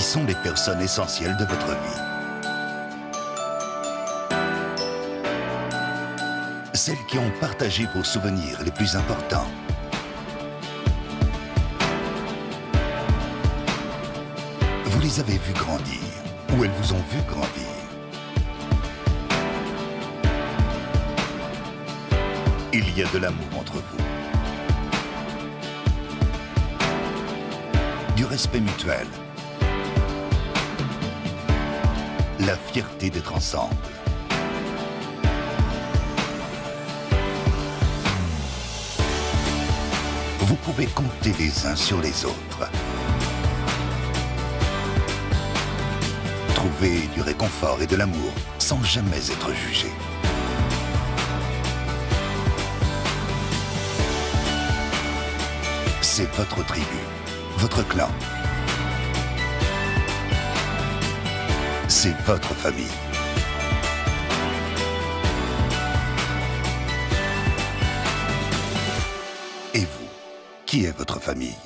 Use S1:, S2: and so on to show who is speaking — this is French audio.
S1: sont les personnes essentielles de votre vie Celles qui ont partagé vos souvenirs les plus importants. Vous les avez vues grandir, ou elles vous ont vu grandir. Il y a de l'amour entre vous. Du respect mutuel. La fierté d'être ensemble. Vous pouvez compter les uns sur les autres. Trouver du réconfort et de l'amour sans jamais être jugé. C'est votre tribu, votre clan. C'est votre famille. Et vous, qui est votre famille?